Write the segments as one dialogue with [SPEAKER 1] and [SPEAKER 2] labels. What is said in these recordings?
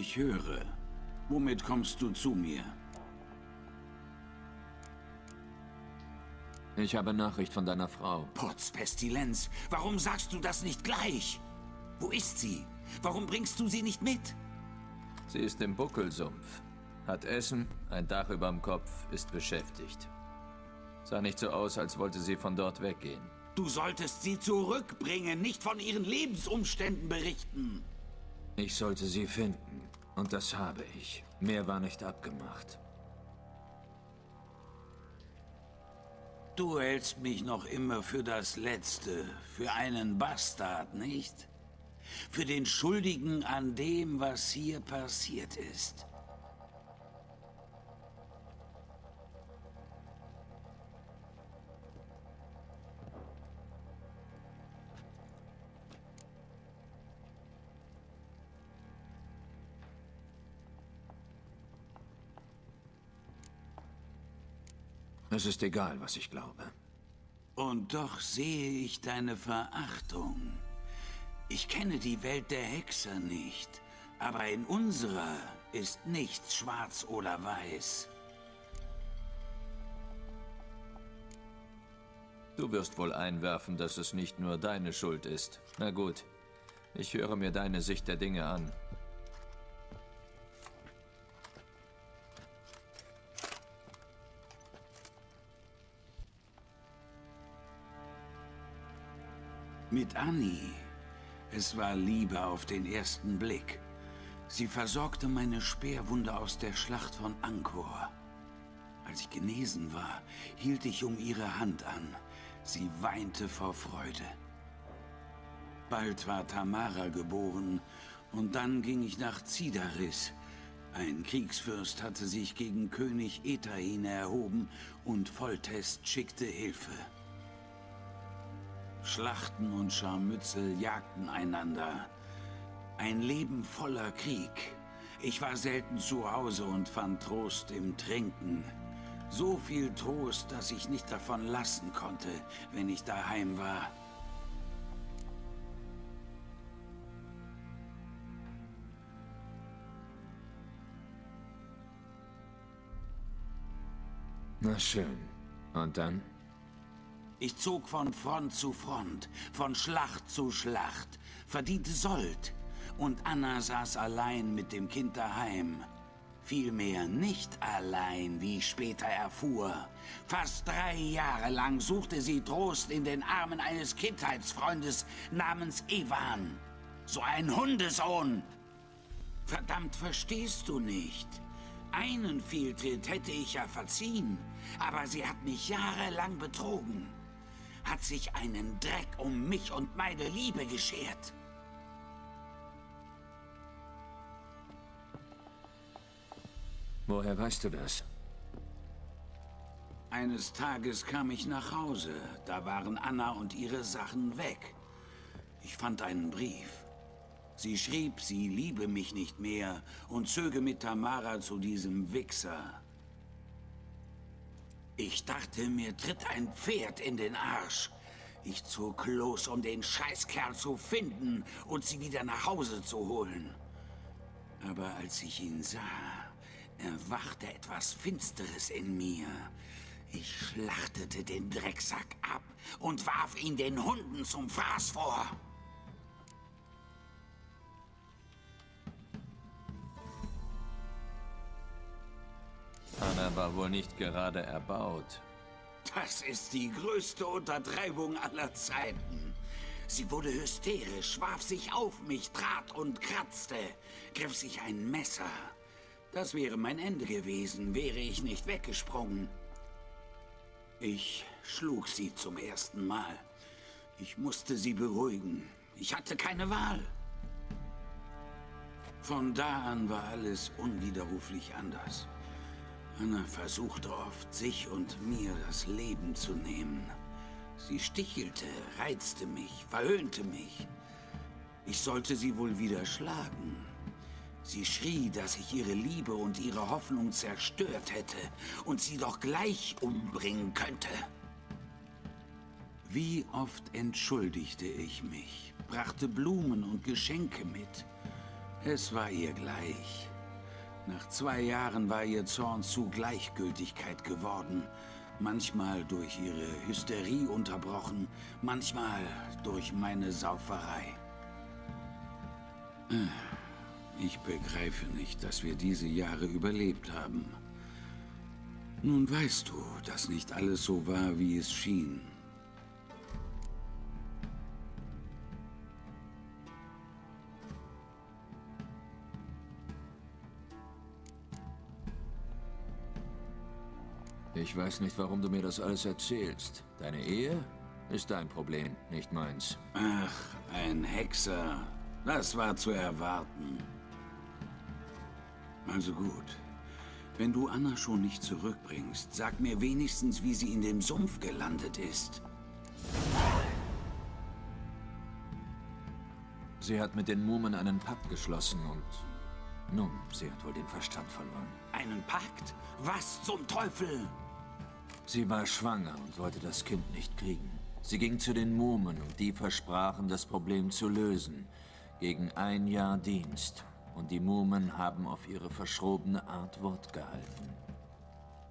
[SPEAKER 1] Ich höre. Womit kommst du zu mir?
[SPEAKER 2] Ich habe Nachricht von deiner Frau.
[SPEAKER 1] Potz Pestilenz, warum sagst du das nicht gleich? Wo ist sie? Warum bringst du sie nicht mit?
[SPEAKER 2] Sie ist im Buckelsumpf. Hat Essen, ein Dach überm Kopf, ist beschäftigt. Sah nicht so aus, als wollte sie von dort weggehen.
[SPEAKER 1] Du solltest sie zurückbringen, nicht von ihren Lebensumständen berichten.
[SPEAKER 2] Ich sollte sie finden. Und das habe ich. Mehr war nicht abgemacht.
[SPEAKER 1] Du hältst mich noch immer für das Letzte, für einen Bastard, nicht? Für den Schuldigen an dem, was hier passiert ist.
[SPEAKER 2] Es ist egal, was ich glaube.
[SPEAKER 1] Und doch sehe ich deine Verachtung. Ich kenne die Welt der Hexer nicht, aber in unserer ist nichts schwarz oder weiß.
[SPEAKER 2] Du wirst wohl einwerfen, dass es nicht nur deine Schuld ist. Na gut, ich höre mir deine Sicht der Dinge an.
[SPEAKER 1] Mit Annie. Es war Liebe auf den ersten Blick. Sie versorgte meine Speerwunde aus der Schlacht von Angkor. Als ich genesen war, hielt ich um ihre Hand an. Sie weinte vor Freude. Bald war Tamara geboren und dann ging ich nach Zidaris. Ein Kriegsfürst hatte sich gegen König Etahin erhoben und Voltest schickte Hilfe. Schlachten und Scharmützel jagten einander. Ein Leben voller Krieg. Ich war selten zu Hause und fand Trost im Trinken. So viel Trost, dass ich nicht davon lassen konnte, wenn ich daheim war.
[SPEAKER 2] Na schön. Und dann?
[SPEAKER 1] Ich zog von Front zu Front, von Schlacht zu Schlacht, verdiente Sold. Und Anna saß allein mit dem Kind daheim. Vielmehr nicht allein, wie ich später erfuhr. Fast drei Jahre lang suchte sie Trost in den Armen eines Kindheitsfreundes namens Ivan. So ein Hundesohn. Verdammt, verstehst du nicht? Einen Fehltritt hätte ich ja verziehen, aber sie hat mich jahrelang betrogen hat sich einen Dreck um mich und meine Liebe geschert.
[SPEAKER 2] Woher weißt du das?
[SPEAKER 1] Eines Tages kam ich nach Hause. Da waren Anna und ihre Sachen weg. Ich fand einen Brief. Sie schrieb, sie liebe mich nicht mehr und zöge mit Tamara zu diesem Wichser. Ich dachte, mir tritt ein Pferd in den Arsch. Ich zog los, um den Scheißkerl zu finden und sie wieder nach Hause zu holen. Aber als ich ihn sah, erwachte etwas Finsteres in mir. Ich schlachtete den Drecksack ab und warf ihn den Hunden zum Fraß vor.
[SPEAKER 2] Anna war wohl nicht gerade erbaut.
[SPEAKER 1] Das ist die größte Untertreibung aller Zeiten. Sie wurde hysterisch, warf sich auf mich, trat und kratzte, griff sich ein Messer. Das wäre mein Ende gewesen, wäre ich nicht weggesprungen. Ich schlug sie zum ersten Mal. Ich musste sie beruhigen. Ich hatte keine Wahl. Von da an war alles unwiderruflich anders. Anna versuchte oft, sich und mir das Leben zu nehmen. Sie stichelte, reizte mich, verhöhnte mich. Ich sollte sie wohl wieder schlagen. Sie schrie, dass ich ihre Liebe und ihre Hoffnung zerstört hätte und sie doch gleich umbringen könnte. Wie oft entschuldigte ich mich, brachte Blumen und Geschenke mit. Es war ihr gleich. Nach zwei Jahren war ihr Zorn zu Gleichgültigkeit geworden. Manchmal durch ihre Hysterie unterbrochen, manchmal durch meine Sauferei. Ich begreife nicht, dass wir diese Jahre überlebt haben. Nun weißt du, dass nicht alles so war, wie es schien.
[SPEAKER 2] Ich weiß nicht, warum du mir das alles erzählst. Deine Ehe ist dein Problem, nicht meins.
[SPEAKER 1] Ach, ein Hexer. Das war zu erwarten. Also gut. Wenn du Anna schon nicht zurückbringst, sag mir wenigstens, wie sie in dem Sumpf gelandet ist.
[SPEAKER 2] Sie hat mit den Mumen einen Pakt geschlossen und... Nun, sie hat wohl den Verstand verloren.
[SPEAKER 1] Einen Pakt? Was zum Teufel?
[SPEAKER 2] Sie war schwanger und wollte das Kind nicht kriegen. Sie ging zu den Mumen und die versprachen, das Problem zu lösen. Gegen ein Jahr Dienst. Und die Mumen haben auf ihre verschrobene Art Wort gehalten.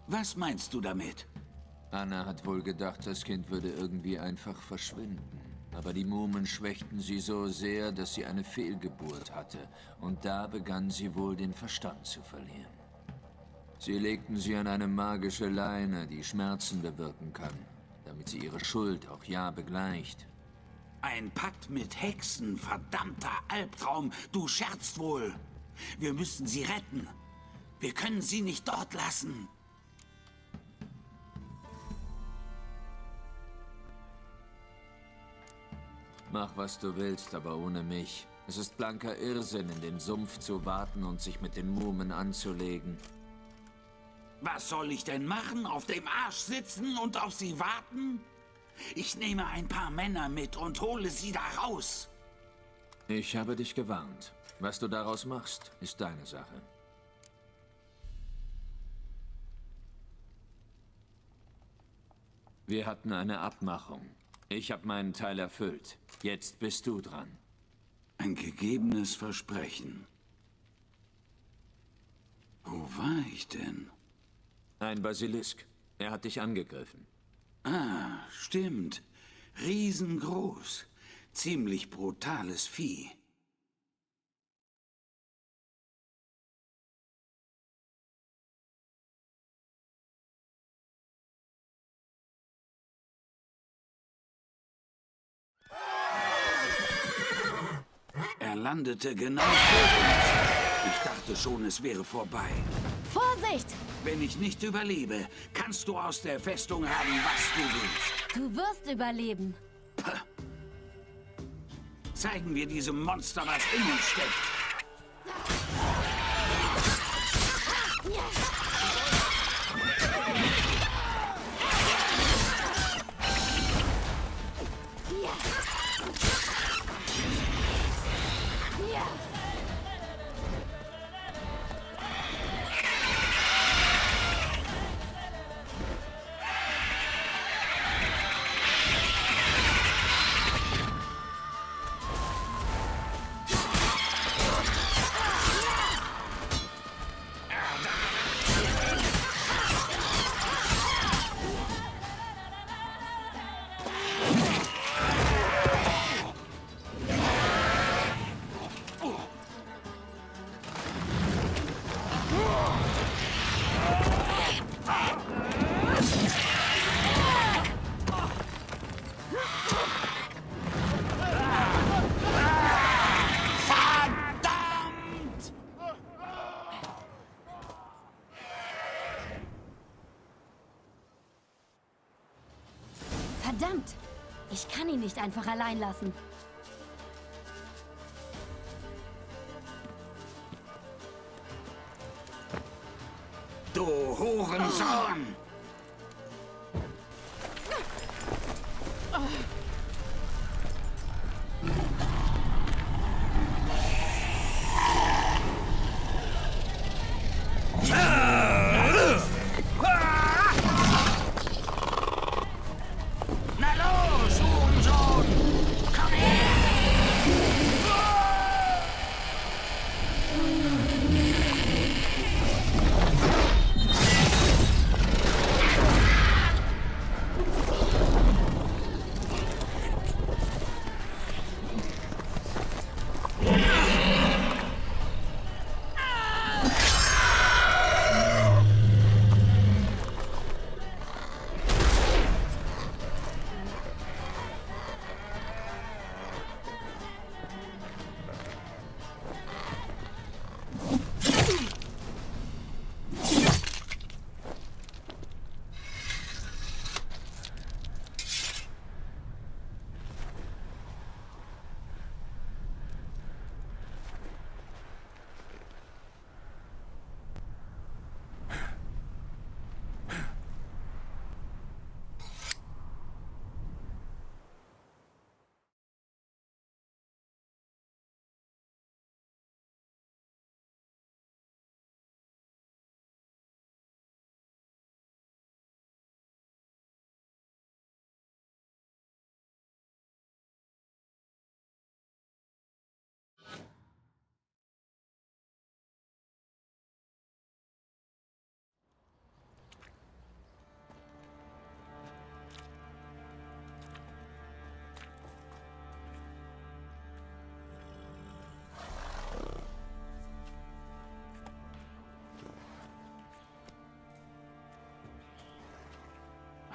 [SPEAKER 1] Was meinst du damit?
[SPEAKER 2] Anna hat wohl gedacht, das Kind würde irgendwie einfach verschwinden. Aber die Mumen schwächten sie so sehr, dass sie eine Fehlgeburt hatte. Und da begann sie wohl den Verstand zu verlieren. Sie legten sie an eine magische Leine, die Schmerzen bewirken kann, damit sie ihre Schuld auch ja begleicht.
[SPEAKER 1] Ein Pakt mit Hexen, verdammter Albtraum. Du scherzt wohl. Wir müssen sie retten. Wir können sie nicht dort lassen.
[SPEAKER 2] Mach, was du willst, aber ohne mich. Es ist blanker Irrsinn, in dem Sumpf zu warten und sich mit den Mumen anzulegen.
[SPEAKER 1] Was soll ich denn machen? Auf dem Arsch sitzen und auf sie warten? Ich nehme ein paar Männer mit und hole sie da raus.
[SPEAKER 2] Ich habe dich gewarnt. Was du daraus machst, ist deine Sache. Wir hatten eine Abmachung. Ich habe meinen Teil erfüllt. Jetzt bist du dran.
[SPEAKER 1] Ein gegebenes Versprechen. Wo war ich denn?
[SPEAKER 2] Ein Basilisk. Er hat dich angegriffen.
[SPEAKER 1] Ah, stimmt. Riesengroß. Ziemlich brutales Vieh. Er landete genau vor uns. Ich dachte schon, es wäre vorbei.
[SPEAKER 3] Vorsicht!
[SPEAKER 1] Wenn ich nicht überlebe, kannst du aus der Festung haben, was du willst.
[SPEAKER 3] Du wirst überleben.
[SPEAKER 1] Zeigen wir diesem Monster, was in uns steckt.
[SPEAKER 3] Nicht einfach allein lassen.
[SPEAKER 1] Du Hurensohn!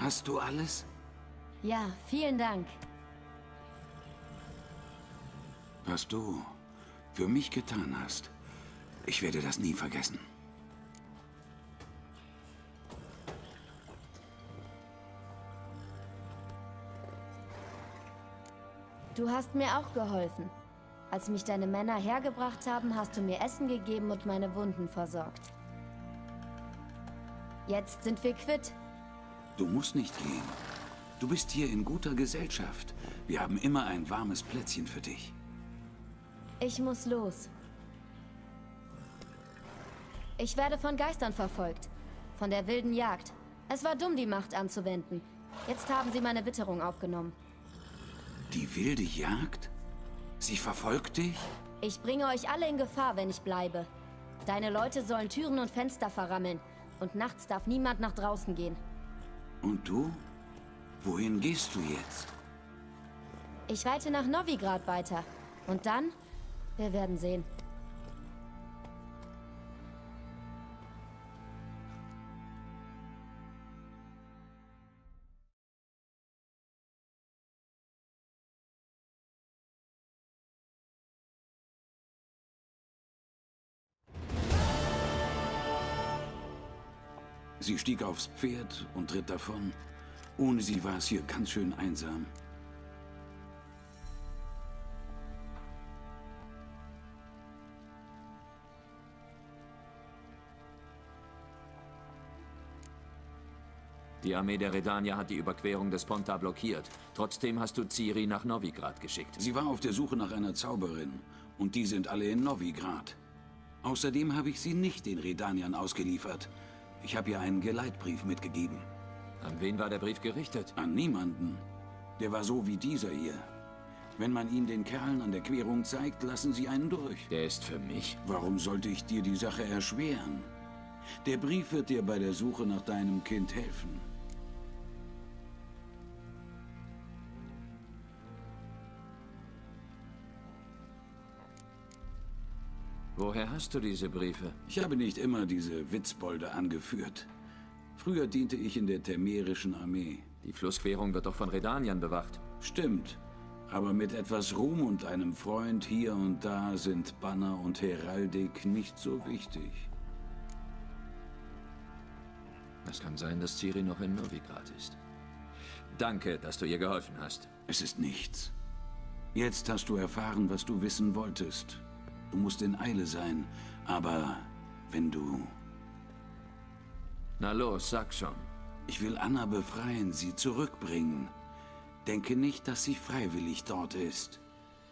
[SPEAKER 1] Hast du alles?
[SPEAKER 3] Ja, vielen Dank.
[SPEAKER 1] Was du für mich getan hast, ich werde das nie vergessen.
[SPEAKER 3] Du hast mir auch geholfen. Als mich deine Männer hergebracht haben, hast du mir Essen gegeben und meine Wunden versorgt. Jetzt sind wir quitt.
[SPEAKER 1] Du musst nicht gehen. Du bist hier in guter Gesellschaft. Wir haben immer ein warmes Plätzchen für dich.
[SPEAKER 3] Ich muss los. Ich werde von Geistern verfolgt. Von der wilden Jagd. Es war dumm, die Macht anzuwenden. Jetzt haben sie meine Witterung aufgenommen.
[SPEAKER 1] Die wilde Jagd? Sie verfolgt dich?
[SPEAKER 3] Ich bringe euch alle in Gefahr, wenn ich bleibe. Deine Leute sollen Türen und Fenster verrammeln. Und nachts darf niemand nach draußen gehen.
[SPEAKER 1] Und du? Wohin gehst du jetzt?
[SPEAKER 3] Ich reite nach Novigrad weiter. Und dann? Wir werden sehen.
[SPEAKER 1] Sie stieg aufs Pferd und ritt davon. Ohne sie war es hier ganz schön einsam.
[SPEAKER 2] Die Armee der Redania hat die Überquerung des Ponta blockiert. Trotzdem hast du Ciri nach Novigrad geschickt.
[SPEAKER 1] Sie war auf der Suche nach einer Zauberin. Und die sind alle in Novigrad. Außerdem habe ich sie nicht den Redaniern ausgeliefert. Ich habe ihr einen Geleitbrief mitgegeben.
[SPEAKER 2] An wen war der Brief gerichtet?
[SPEAKER 1] An niemanden. Der war so wie dieser hier. Wenn man ihn den Kerlen an der Querung zeigt, lassen sie einen durch.
[SPEAKER 2] Der ist für mich.
[SPEAKER 1] Warum sollte ich dir die Sache erschweren? Der Brief wird dir bei der Suche nach deinem Kind helfen.
[SPEAKER 2] Woher hast du diese Briefe?
[SPEAKER 1] Ich habe nicht immer diese Witzbolde angeführt. Früher diente ich in der Temerischen Armee.
[SPEAKER 2] Die Flussquerung wird doch von Redaniern bewacht.
[SPEAKER 1] Stimmt. Aber mit etwas Ruhm und einem Freund hier und da sind Banner und Heraldik nicht so wichtig.
[SPEAKER 2] Es kann sein, dass Ciri noch in Novigrad ist. Danke, dass du ihr geholfen hast.
[SPEAKER 1] Es ist nichts. Jetzt hast du erfahren, was du wissen wolltest. Du musst in Eile sein, aber wenn du...
[SPEAKER 2] Na los, sag schon.
[SPEAKER 1] Ich will Anna befreien, sie zurückbringen. Denke nicht, dass sie freiwillig dort ist.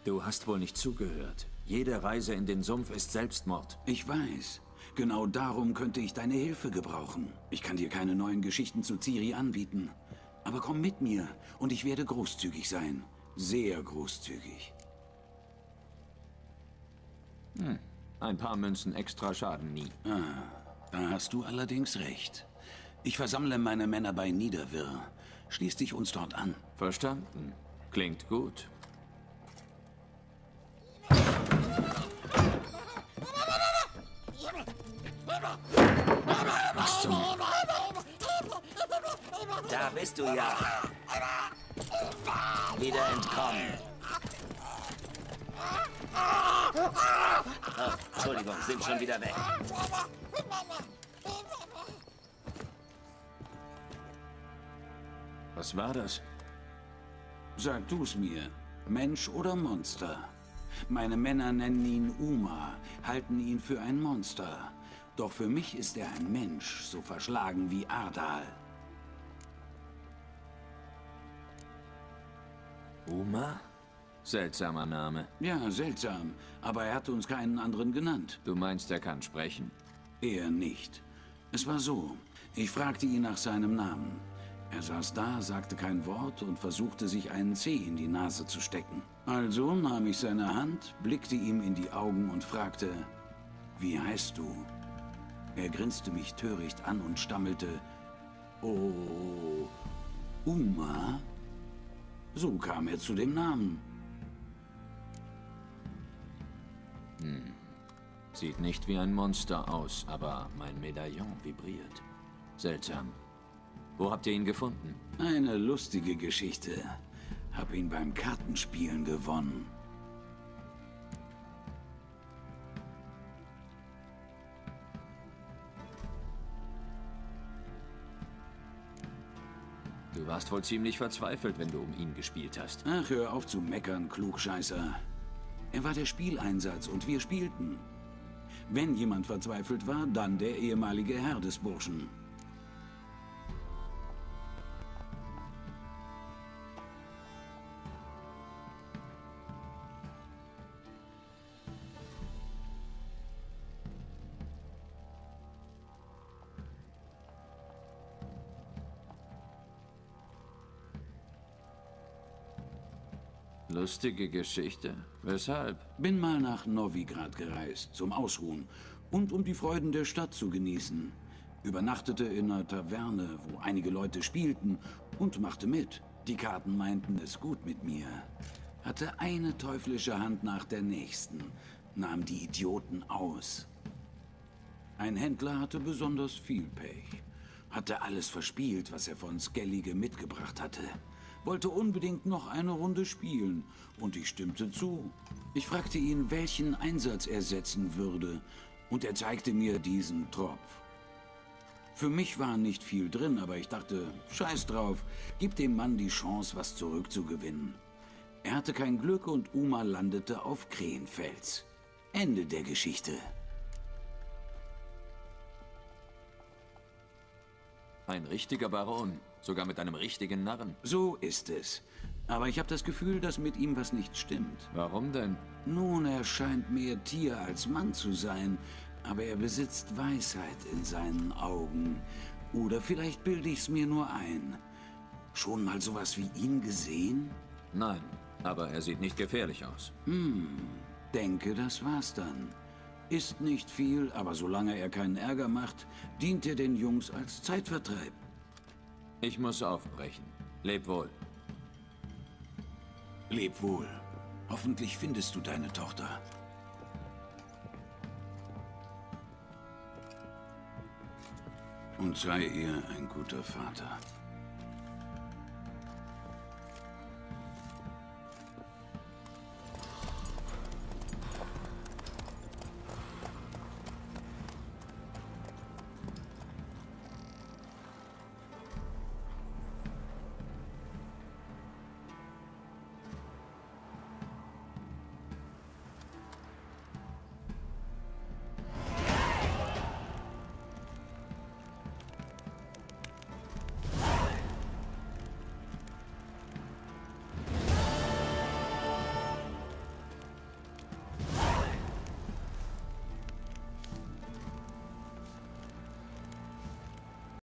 [SPEAKER 2] Du hast wohl nicht zugehört. Jede Reise in den Sumpf ist Selbstmord.
[SPEAKER 1] Ich weiß. Genau darum könnte ich deine Hilfe gebrauchen. Ich kann dir keine neuen Geschichten zu Ciri anbieten. Aber komm mit mir und ich werde großzügig sein. Sehr großzügig.
[SPEAKER 2] Hm. Ein paar Münzen extra schaden nie.
[SPEAKER 1] Ah, da hast du allerdings recht. Ich versammle meine Männer bei Niederwirr. Schließ dich uns dort an.
[SPEAKER 2] Verstanden. Klingt gut.
[SPEAKER 1] Was zum...
[SPEAKER 4] Da bist du ja. Wieder entkommen. Entschuldigung, sind schon wieder weg.
[SPEAKER 2] Was war das?
[SPEAKER 1] Sag du's mir. Mensch oder Monster? Meine Männer nennen ihn Uma, halten ihn für ein Monster. Doch für mich ist er ein Mensch, so verschlagen wie Ardal.
[SPEAKER 2] Uma? Seltsamer Name.
[SPEAKER 1] Ja, seltsam. Aber er hat uns keinen anderen genannt.
[SPEAKER 2] Du meinst, er kann sprechen?
[SPEAKER 1] Er nicht. Es war so. Ich fragte ihn nach seinem Namen. Er saß da, sagte kein Wort und versuchte sich einen Zeh in die Nase zu stecken. Also nahm ich seine Hand, blickte ihm in die Augen und fragte, wie heißt du? Er grinste mich töricht an und stammelte, Oh, Uma? So kam er zu dem Namen.
[SPEAKER 2] Hm. Sieht nicht wie ein Monster aus, aber mein Medaillon vibriert. Seltsam. Wo habt ihr ihn gefunden?
[SPEAKER 1] Eine lustige Geschichte. Hab ihn beim Kartenspielen gewonnen.
[SPEAKER 2] Du warst wohl ziemlich verzweifelt, wenn du um ihn gespielt hast.
[SPEAKER 1] Ach, hör auf zu meckern, Klugscheißer. Er war der Spieleinsatz und wir spielten. Wenn jemand verzweifelt war, dann der ehemalige Herr des Burschen.
[SPEAKER 2] Lustige Geschichte. Weshalb?
[SPEAKER 1] Bin mal nach Novigrad gereist, zum Ausruhen und um die Freuden der Stadt zu genießen. Übernachtete in einer Taverne, wo einige Leute spielten und machte mit. Die Karten meinten es gut mit mir. Hatte eine teuflische Hand nach der nächsten, nahm die Idioten aus. Ein Händler hatte besonders viel Pech. Hatte alles verspielt, was er von Skellige mitgebracht hatte wollte unbedingt noch eine Runde spielen und ich stimmte zu. Ich fragte ihn, welchen Einsatz er setzen würde und er zeigte mir diesen Tropf. Für mich war nicht viel drin, aber ich dachte, scheiß drauf, gib dem Mann die Chance, was zurückzugewinnen. Er hatte kein Glück und Uma landete auf Krähenfels. Ende der Geschichte.
[SPEAKER 2] Ein richtiger Baron. Sogar mit einem richtigen Narren.
[SPEAKER 1] So ist es. Aber ich habe das Gefühl, dass mit ihm was nicht stimmt.
[SPEAKER 2] Warum denn?
[SPEAKER 1] Nun, er scheint mehr Tier als Mann zu sein, aber er besitzt Weisheit in seinen Augen. Oder vielleicht bilde ich's mir nur ein. Schon mal sowas wie ihn gesehen?
[SPEAKER 2] Nein, aber er sieht nicht gefährlich aus.
[SPEAKER 1] Hm, denke, das war's dann. Ist nicht viel, aber solange er keinen Ärger macht, dient er den Jungs als Zeitvertreib.
[SPEAKER 2] Ich muss aufbrechen. Leb wohl.
[SPEAKER 1] Leb wohl. Hoffentlich findest du deine Tochter. Und sei ihr ein guter Vater.